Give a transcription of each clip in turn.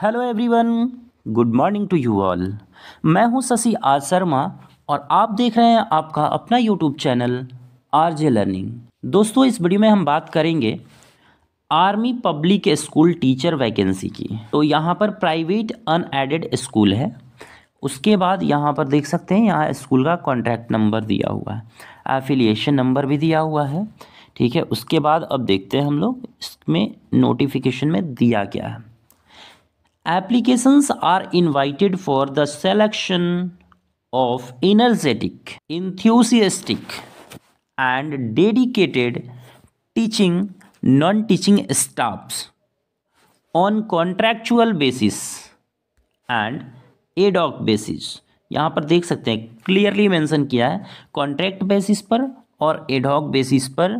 Hello everyone good morning to you all मैं हूँ शशि आज शर्मा और आप देख रहे हैं आपका अपना YouTube channel R J learning दोस्तों, इस वीडियो में हम बात करेंगे army public school teacher vacancy की। तो यहाँ पर प्राइवेट अनएडेड स्कूल है। उसके बाद यहाँ पर देख सकते हैं, यहाँ स्कूल का कॉन्ट्रैक्ट नंबर दिया हुआ है। एफिलिएशन नंबर भी दिया हुआ है। ठीक है, उसके बाद अब देखते हैं हम लोग, इसमें नोटिफिकेशन में दिया क्या है। Applications are invited for the selection of energetic, enthusiastic, and dedicated teaching non teaching staffs on contractual basis and ad hoc basis यहाँ पर देख सकते हैं क्लियरली मेंशन किया है कॉन्ट्रैक्ट बेसिस पर और एडॉक बेसिस पर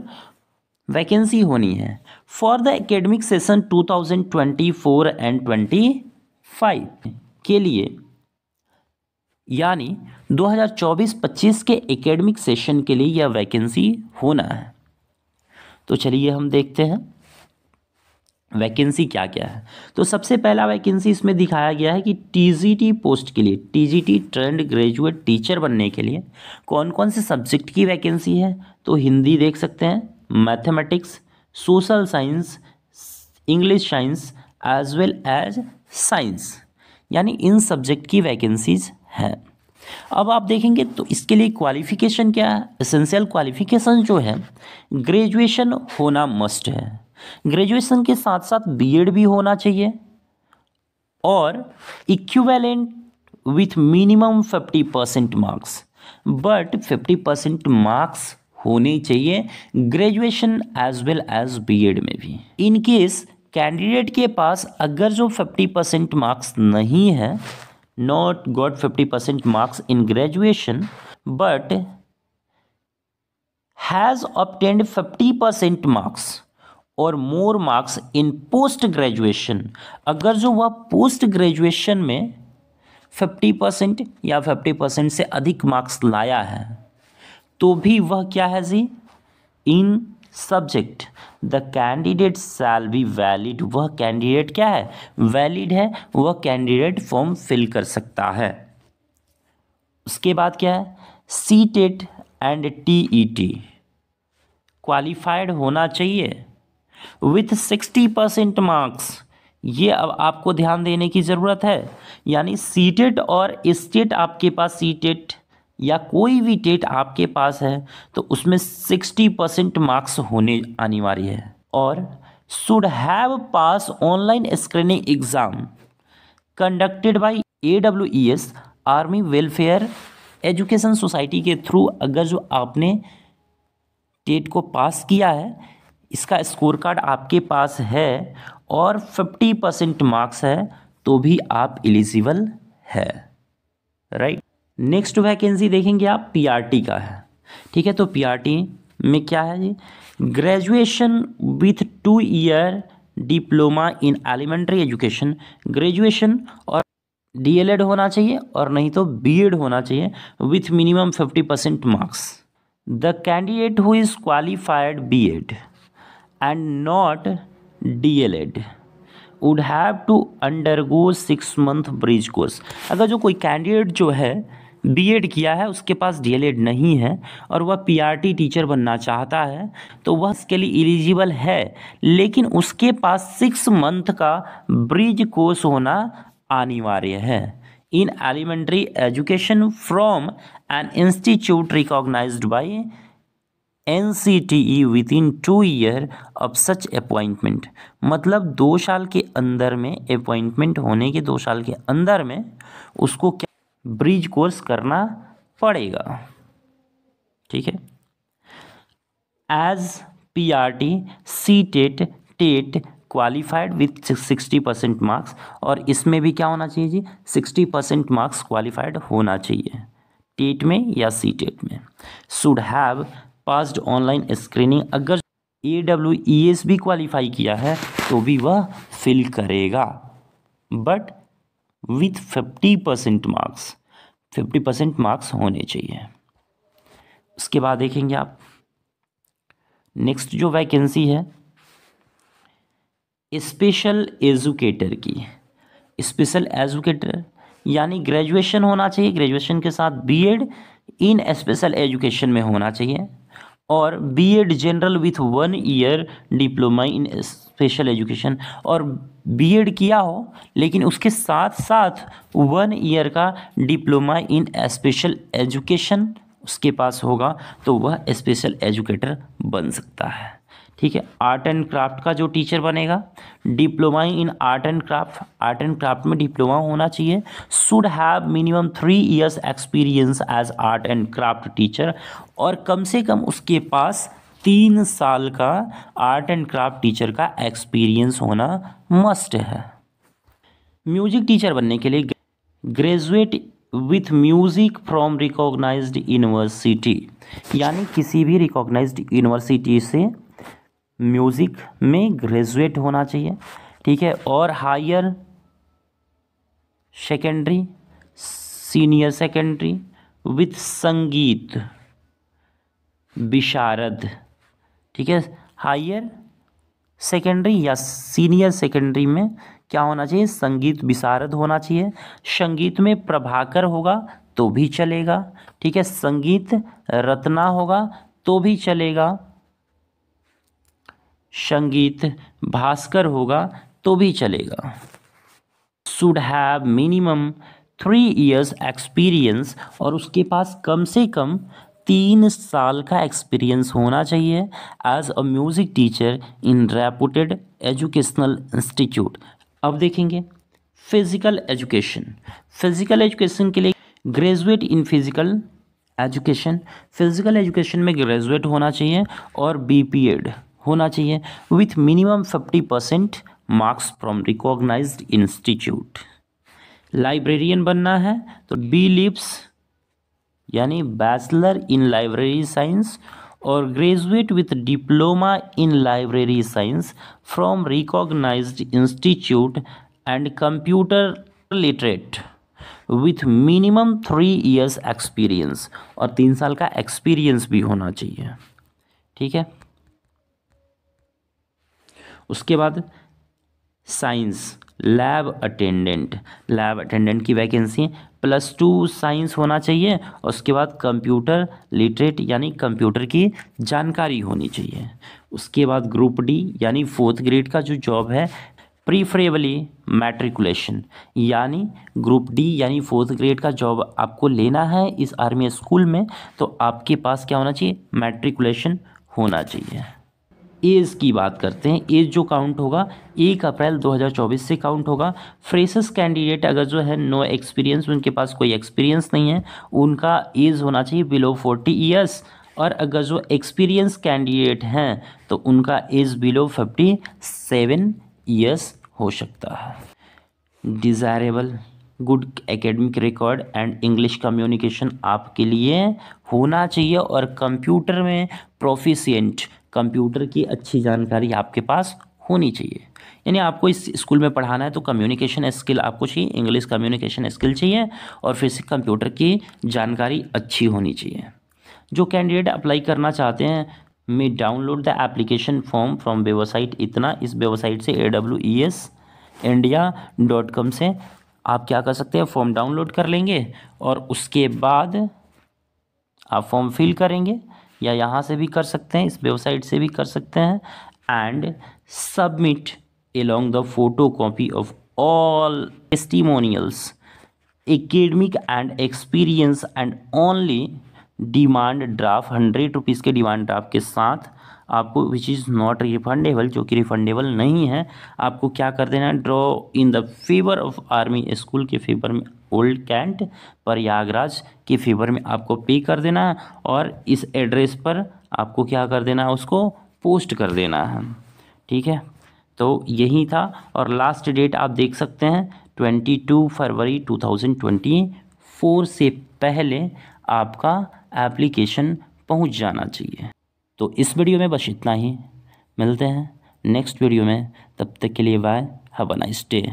वैकेंसी होनी है। For the academic session 2024 and 25 के लिए, यानी 2024-25 के एकेडमिक सेशन के लिए यह वैकेंसी होना है। तो चलिए हम देखते हैं वैकेंसी क्या क्या है। तो सबसे पहला वैकेंसी इसमें दिखाया गया है कि टीजीटी पोस्ट के लिए टीजीटी ट्रेंड ग्रेजुएट टीचर बनने के लिए कौन कौन से सब्जेक्ट की वैकेंसी है। तो हिंदी देख सकते हैं mathematics social science English science as well as science यानी इन सब्जेक्ट की वैकेंसीज हैं। अब आप देखेंगे तो इसके लिए क्वालिफिकेशन क्या है? एसेंशियल क्वालिफिकेशन जो है ग्रेजुएशन होना मस्ट है। ग्रेजुएशन के साथ साथ बीएड भी होना चाहिए और equivalent with minimum fifty percent marks but fifty percent marks होनी चाहिए graduation as well as BEd में भी। इन केस कैंडिडेट के पास अगर जो फिफ्टी परसेंट मार्क्स नहीं है not got fifty percent marks in graduation but has obtained fifty percent marks और more marks in post graduation अगर जो वह पोस्ट ग्रेजुएशन में फिफ्टी परसेंट या फिफ्टी परसेंट से अधिक मार्क्स लाया है तो भी वह क्या है जी? In subject the candidate shall be valid वह कैंडिडेट क्या है? वैलिड है, वह कैंडिडेट फॉर्म फिल कर सकता है। उसके बाद क्या है? C TET and T E T qualified होना चाहिए। विथ सिक्सटी परसेंट मार्क्स ये अब आपको ध्यान देने की ज़रूरत है। यानी सी टेट और स्टेट आपके पास सी टेट या कोई भी टेट आपके पास है तो उसमें सिक्सटी परसेंट मार्क्स होने अनिवार्य है। और should have pass online screening exam conducted by A W E S army welfare education society के थ्रू अगर जो आपने टेट को पास किया है, इसका स्कोर कार्ड आपके पास है और फिफ्टी परसेंट मार्क्स है तो भी आप एलिजिबल है। राइट नेक्स्ट वैकेंसी देखेंगे आप पीआरटी का है। ठीक है तो पीआरटी में क्या है जी? Graduation with two year diploma in elementary education graduation और डीएलएड होना चाहिए और नहीं तो बीएड होना चाहिए with minimum fifty percent marks the candidate who is qualified BEd and not DElEd would have to undergo six month bridge course अगर जो कोई कैंडिडेट जो है बीएड किया है, उसके पास डीएलएड नहीं है और वह पीआरटी टीचर बनना चाहता है तो वह इसके लिए एलिजिबल है। लेकिन उसके पास सिक्स मंथ का ब्रिज कोर्स होना अनिवार्य है। In elementary education from an institute recognised by N C T E within two year of such appointment मतलब दो साल के अंदर में अपॉइंटमेंट होने के दो साल के अंदर में, उसको क्या ब्रिज कोर्स करना पड़ेगा। ठीक है? As P R T C TET TET qualified with sixty percent marks और इसमें भी क्या होना चाहिए जी? सिक्सटी परसेंट मार्क्स क्वालिफाइड होना चाहिए। टेट में या सी टेट में? Should have passed online screening अगर ए डब्ल्यू ई एस भी क्वालिफाई किया है तो भी वह फिल करेगा। But with fifty percent marks fifty percent marks होने चाहिए। उसके बाद देखेंगे आप। नेक्स्ट जो वैकेंसी है स्पेशल एजुकेटर की। स्पेशल एजुकेटर यानी ग्रेजुएशन होना चाहिए। ग्रेजुएशन के साथ बीएड इन स्पेशल एजुकेशन में होना चाहिए। और BEd general with one year diploma in special education और बीएड किया हो, लेकिन उसके साथ साथ वन ईयर का डिप्लोमा इन स्पेशल एजुकेशन उसके पास होगा तो वह स्पेशल एजुकेटर बन सकता है। ठीक है? आर्ट एंड क्राफ्ट का जो टीचर बनेगा diploma in art and craft art and craft में डिप्लोमा होना चाहिए। Should have minimum three years experience as art and craft teacher और कम से कम उसके पास तीन साल का आर्ट एंड क्राफ्ट टीचर का एक्सपीरियंस होना मस्ट है। म्यूज़िक टीचर बनने के लिए graduate with music from recognised university, यानी किसी भी रिकॉग्नाइज्ड यूनिवर्सिटी से म्यूज़िक में ग्रेजुएट होना चाहिए, ठीक है? और higher secondary, senior secondary with संगीत विशारद ठीक है? हायर सेकेंडरी या सीनियर सेकेंडरी में क्या होना चाहिए? संगीत विशारद होना चाहिए। संगीत में प्रभाकर होगा तो भी चलेगा। ठीक है? संगीत रत्ना होगा तो भी चलेगा। संगीत भास्कर होगा तो भी चलेगा। Should have minimum three years experience और उसके पास कम से कम तीन साल का एक्सपीरियंस होना चाहिए as a music teacher in reputed educational institute अब देखेंगे फ़िज़िकल एजुकेशन फ़िज़िकल एजुकेशन के लिए graduate in physical education physical education में ग्रेजुएट होना चाहिए और बी पी एड होना चाहिए with minimum fifty percent marks from recognise institute librarian बनना है तो बी लिप्स यानी बैचलर इन लाइब्रेरी साइंस और graduate with diploma in library science from recognised institute and computer literate with minimum three years experience और तीन साल का experience भी होना चाहिए। ठीक है? उसके बाद science, lab attendant. Lab attendant की वैकेंसी प्लस टू साइंस होना चाहिए और उसके बाद कंप्यूटर, लिटरेट यानी कंप्यूटर की जानकारी होनी चाहिए। उसके बाद ग्रुप डी यानी फोर्थ ग्रेड का जो जॉब है, प्रीफरेबली मैट्रिकुलेशन, यानी ग्रुप डी यानी फोर्थ ग्रेड का जॉब आपको लेना है इस आर्मी स्कूल में तो आपके पास क्या होना चाहिए? मैट्रिकुलेशन होना चाहिए। एज की बात करते हैं। एज जो काउंट होगा, एक अप्रैल 2024 से काउंट होगा। फ्रेशर्स कैंडिडेट अगर जो है नो एक्सपीरियंस उनके पास कोई एक्सपीरियंस नहीं है। उनका एज होना चाहिए बिलो फोर्टी ईयर्स और अगर जो एक्सपीरियंस कैंडिडेट हैं तो उनका age below fifty seven years हो सकता है। Desirable good academic record and English communication आपके लिए होना चाहिए और कंप्यूटर में प्रोफिशिएंट, कंप्यूटर की अच्छी जानकारी आपके पास होनी चाहिए। यानी आपको इस स्कूल में पढ़ाना है तो कम्युनिकेशन स्किल आपको चाहिए, इंग्लिश कम्युनिकेशन स्किल चाहिए और फिर से कंप्यूटर की जानकारी अच्छी होनी चाहिए। जो कैंडिडेट अप्लाई करना चाहते हैं, may download the application form from website इतना, इस वेबसाइट से A W E S India dot com से आप क्या कर सकते हैं फॉर्म डाउनलोड कर लेंगे और उसके बाद आप फॉर्म फिल करेंगे या यहाँ से भी कर सकते हैं, इस वेबसाइट से भी कर सकते हैं and submit along the photo copy of all testimonials academic and experience and only demand draft, hundred rupees के डिमांड ड्राफ्ट के साथ आपको विच इज़ नॉट रिफंडेबल जो कि रिफंडेबल नहीं है, आपको क्या कर देना है? Draw in the favour of army school के फेवर में ओल्ड कैंट प्रयागराज के फेवर में आपको पे कर देना है और इस एड्रेस पर आपको क्या कर देना है? उसको पोस्ट कर देना है। ठीक है? तो यही था और लास्ट डेट आप देख सकते हैं twenty two February two thousand twenty four से पहले आपका एप्लीकेशन पहुँच जाना चाहिए। तो इस वीडियो में बस इतना ही। मिलते हैं नेक्स्ट वीडियो में। तब तक के लिए bye have a nice day